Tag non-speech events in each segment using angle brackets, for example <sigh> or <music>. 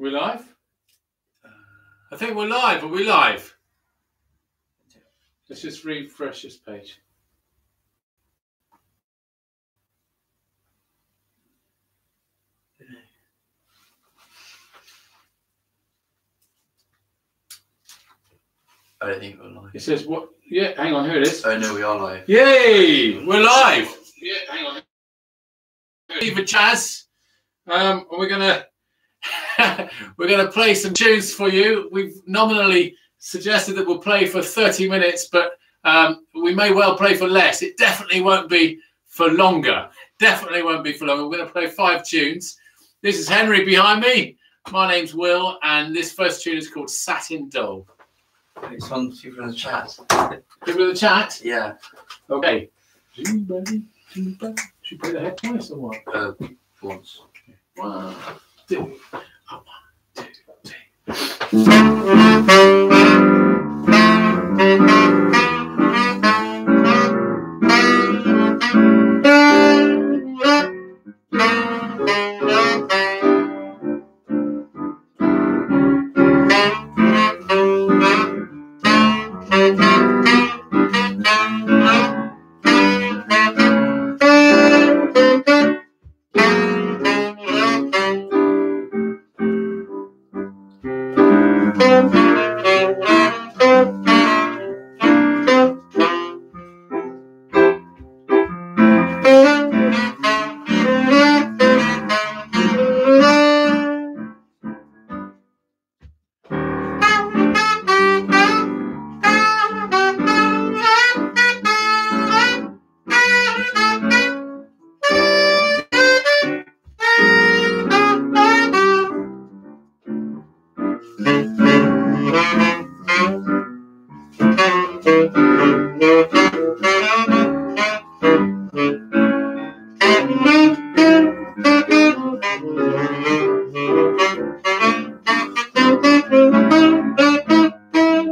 We live? I think we're live. Are we live? Let's just refresh this page. I don't think we're live. It says what? Yeah, hang on. Here it is. Oh no, we are live. Yay! We're live. Yeah, hang on. Leave a jazz. Um, and we're gonna <laughs> we're gonna play some tunes for you. We've nominally suggested that we'll play for 30 minutes, but um, we may well play for less. It definitely won't be for longer. Definitely won't be for longer. We're gonna play five tunes. This is Henry behind me. My name's Will, and this first tune is called Satin Doll. It's on people in the chat. People in the chat. Yeah. Okay. Should we play the head twice or what? Uh, once. One, two, one, two, three.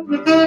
Mm-hmm.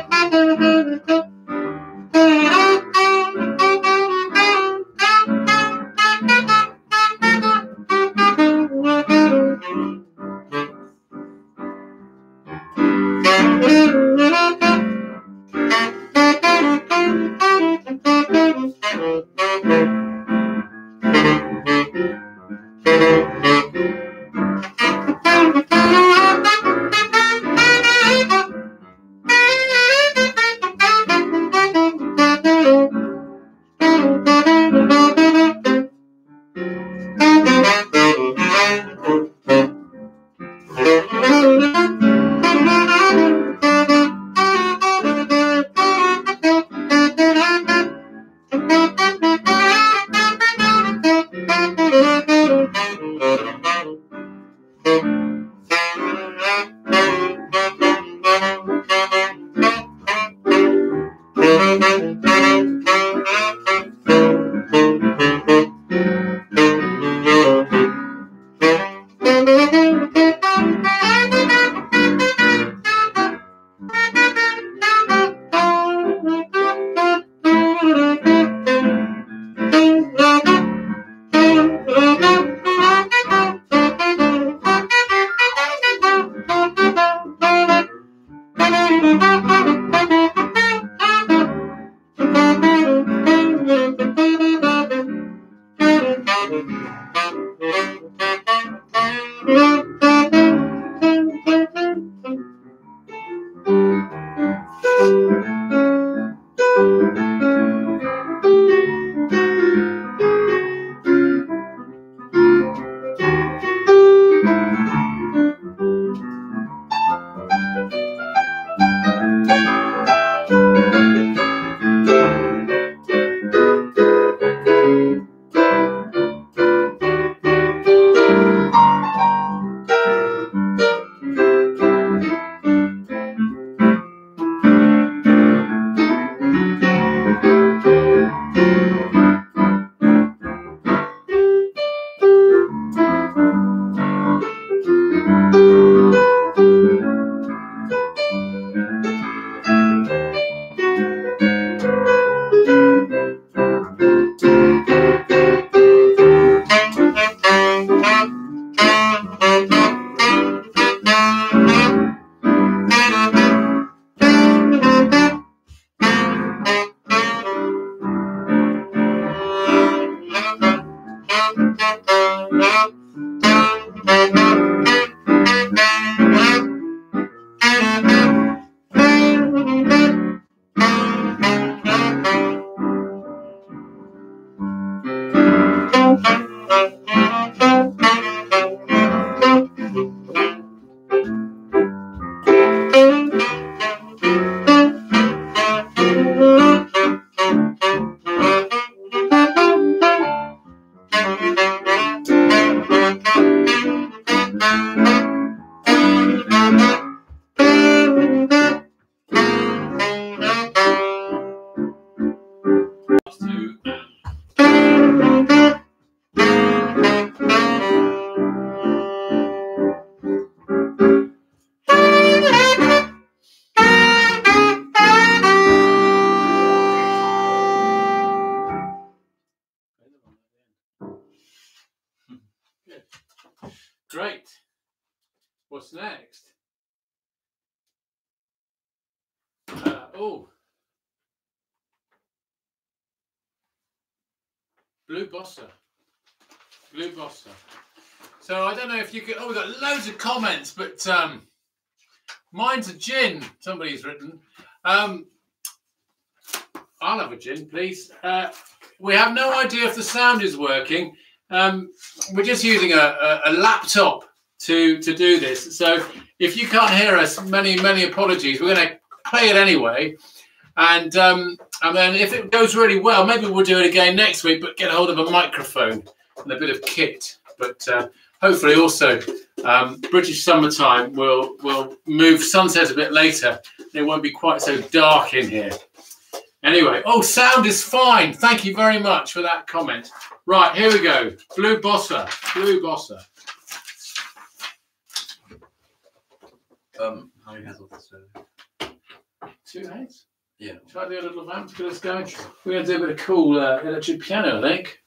Blue Bossa. Blue Bossa. So I don't know if you could. Oh, we've got loads of comments, but um, mine's a gin. Somebody's written. Um, I'll have a gin, please. Uh, we have no idea if the sound is working. Um, we're just using a, a, a laptop to to do this. So if you can't hear us, many many apologies. We're going to play it anyway, and um, and then if it goes really well, maybe we'll do it again next week. But get a hold of a microphone and a bit of kit. But uh, hopefully also um, British summertime will will move sunset a bit later. It won't be quite so dark in here. Anyway, oh, sound is fine. Thank you very much for that comment. Right, here we go. Blue Bossa. Blue Bossa. Um, how many heads off this? Two heads. Yeah. Try the little vamp to get us going. We're going to do a bit of cool uh, electric piano, I think.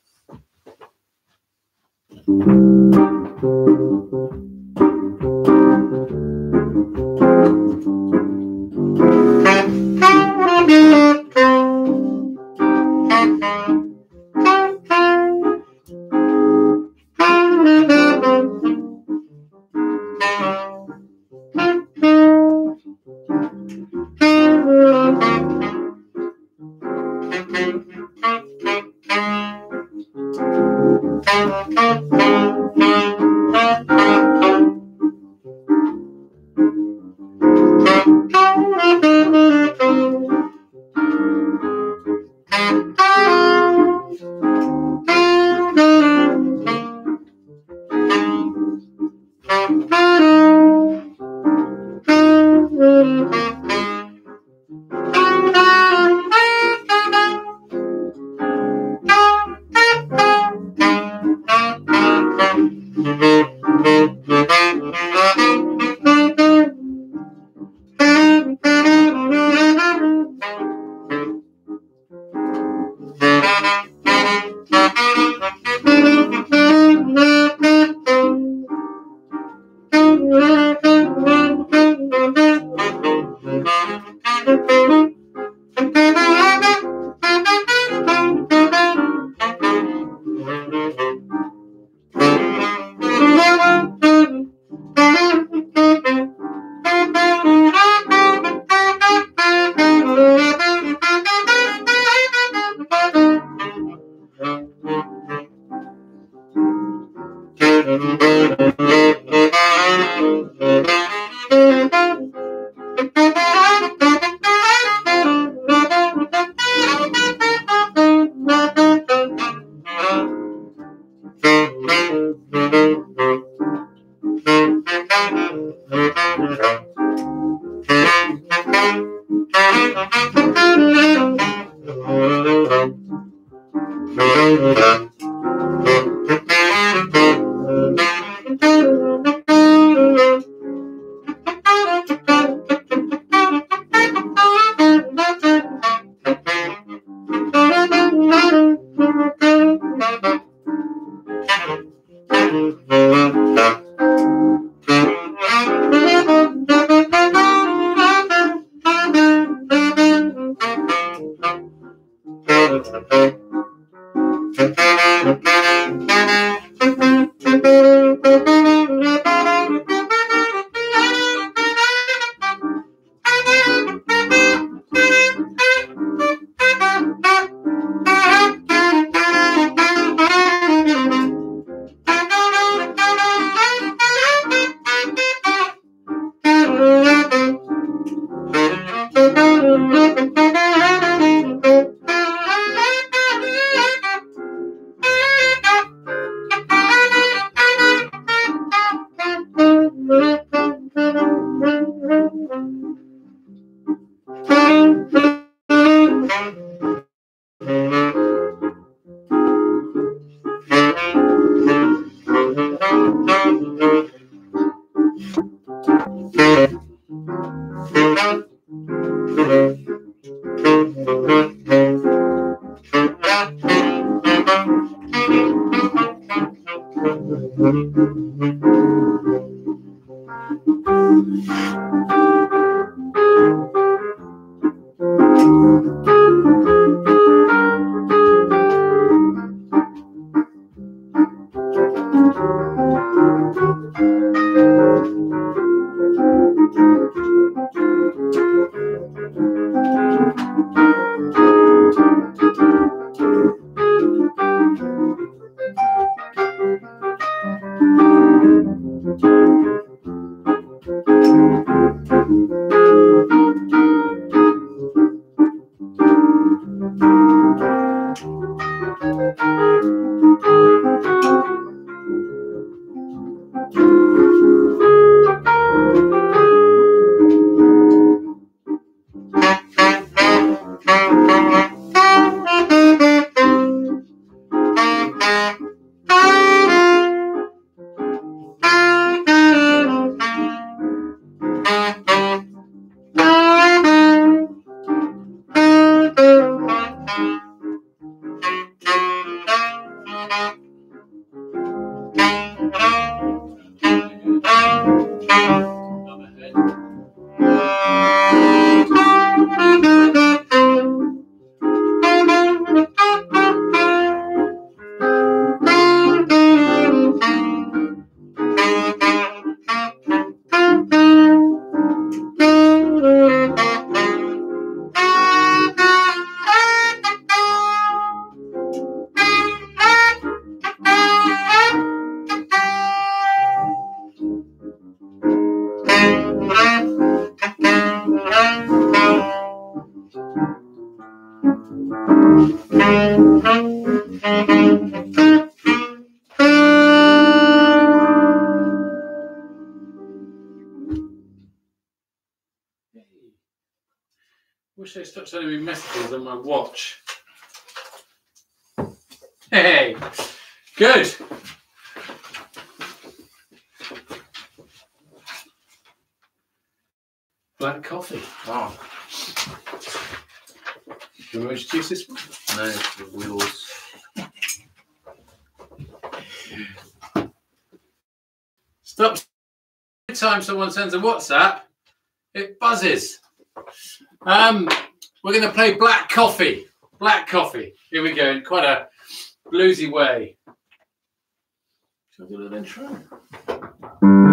thank you They stopped sending me messages on my watch. Hey, good. Black coffee. Oh, Do you want to introduce this one? no, the wheels. Stop. Every time someone sends a WhatsApp, it buzzes. Um, we're going to play Black Coffee. Black Coffee. Here we go in quite a bluesy way. Shall I do a little intro?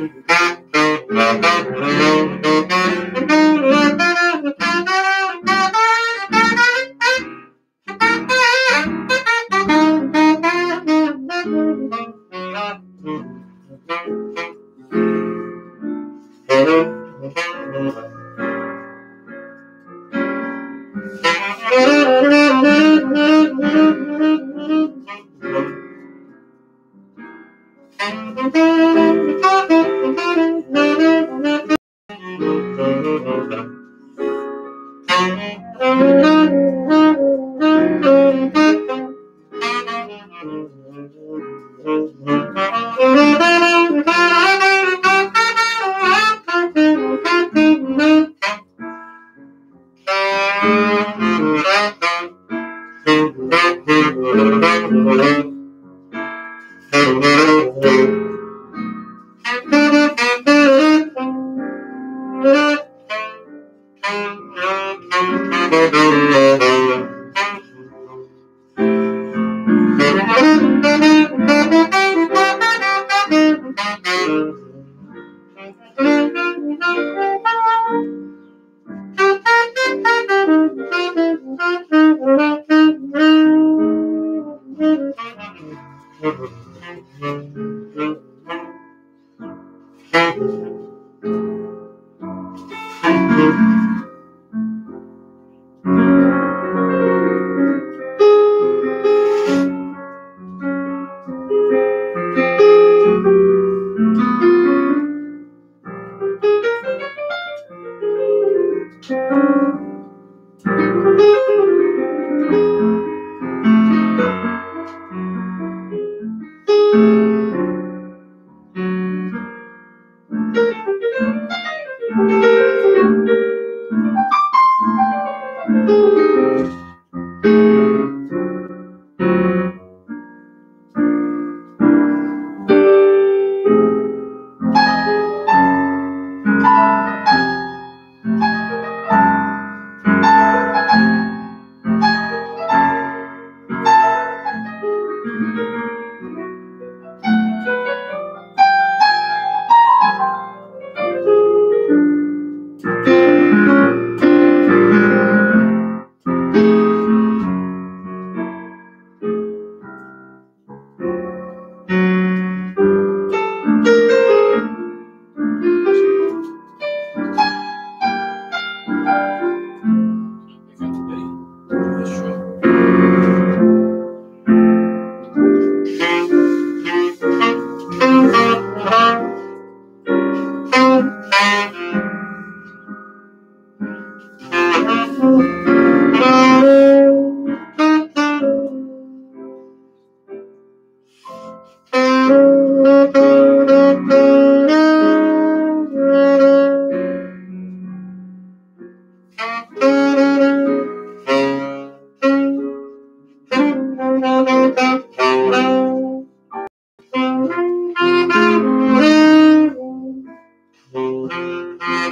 Thank you.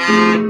Yeah.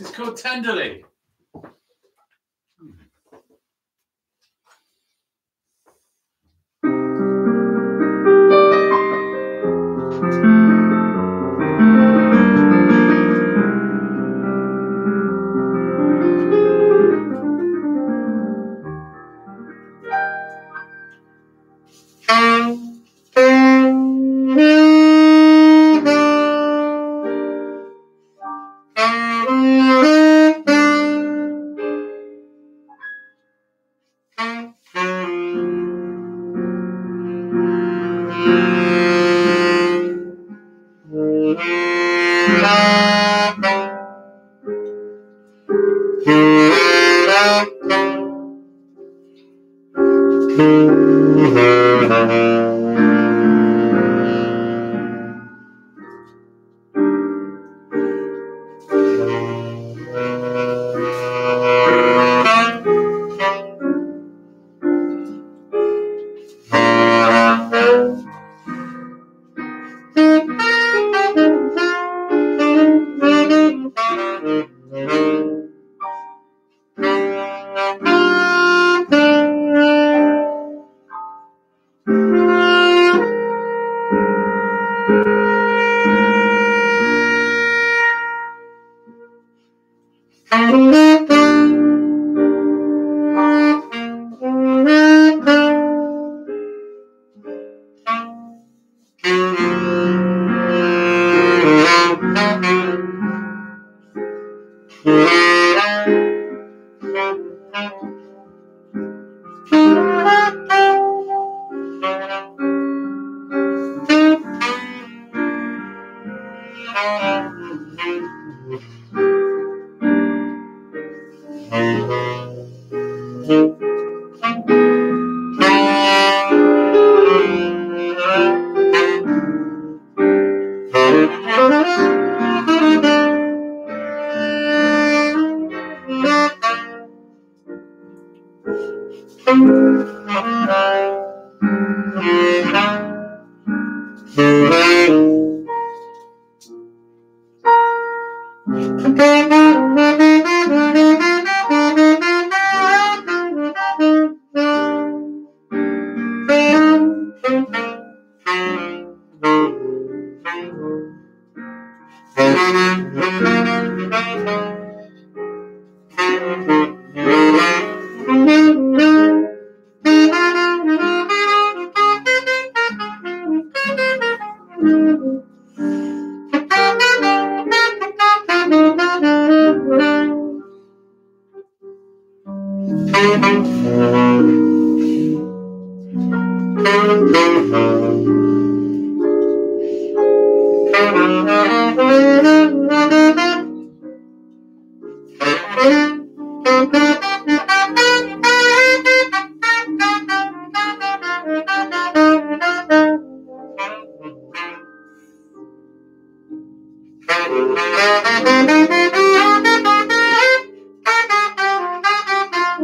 Is called tenderly.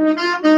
Thank you.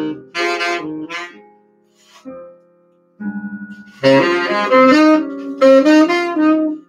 Thank you.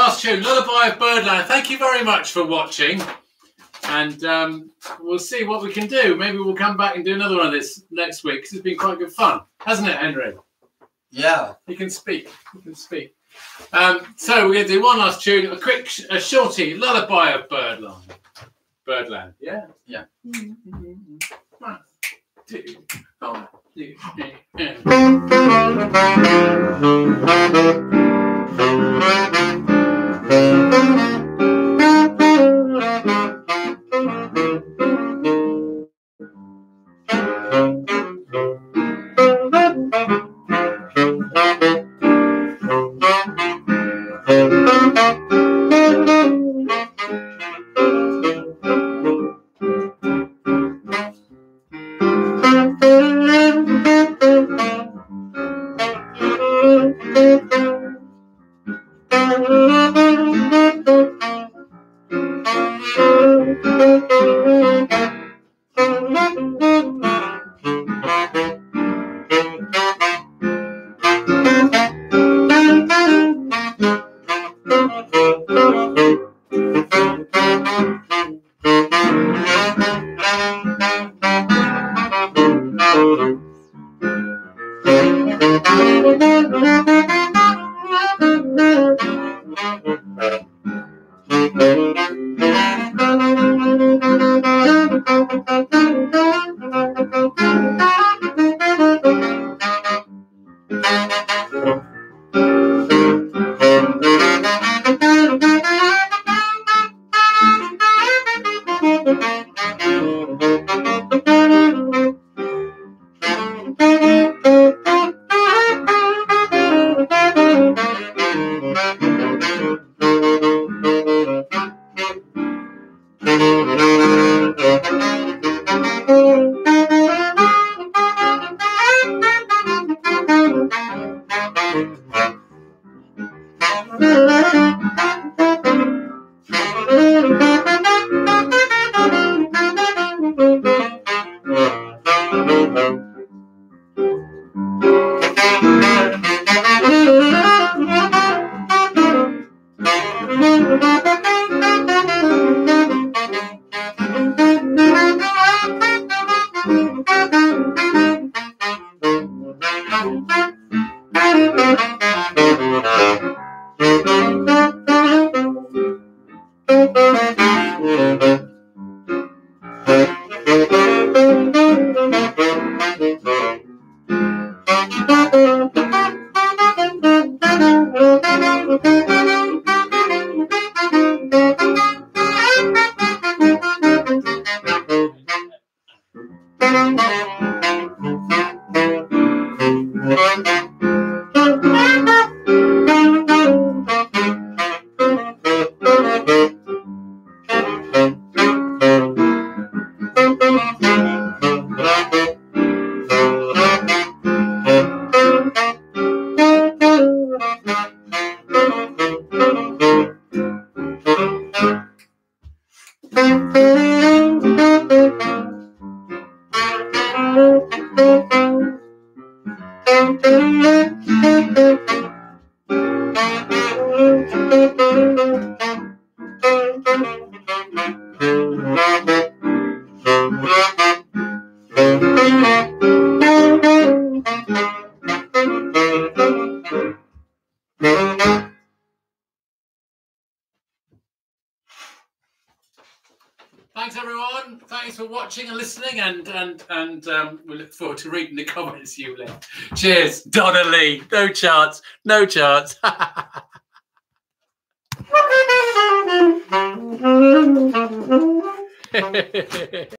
Last tune, Lullaby of Birdland. Thank you very much for watching. And um, we'll see what we can do. Maybe we'll come back and do another one of this next week because it's been quite good fun, hasn't it, Henry? Yeah. You can speak. You can speak. Um, so we're going to do one last tune, a quick, a shorty, Lullaby of Birdland. Birdland, yeah? Yeah. One, two, one, two, three, Thanks everyone. Thanks for watching and listening, and and and um, we look forward to reading the comments you left. Cheers, Donnelly. No chance. No chance. <laughs> <laughs>